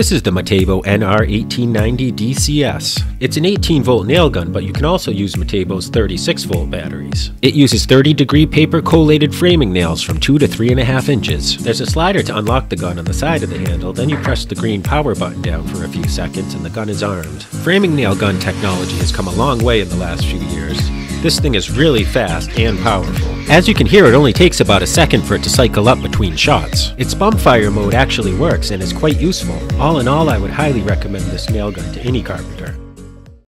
This is the Metabo NR1890 DCS. It's an 18 volt nail gun, but you can also use Metabo's 36 volt batteries. It uses 30 degree paper collated framing nails from 2 to 3.5 inches. There's a slider to unlock the gun on the side of the handle, then you press the green power button down for a few seconds and the gun is armed. Framing nail gun technology has come a long way in the last few years. This thing is really fast and powerful. As you can hear, it only takes about a second for it to cycle up between shots. Its bump fire mode actually works and is quite useful. All in all, I would highly recommend this nail gun to any carpenter.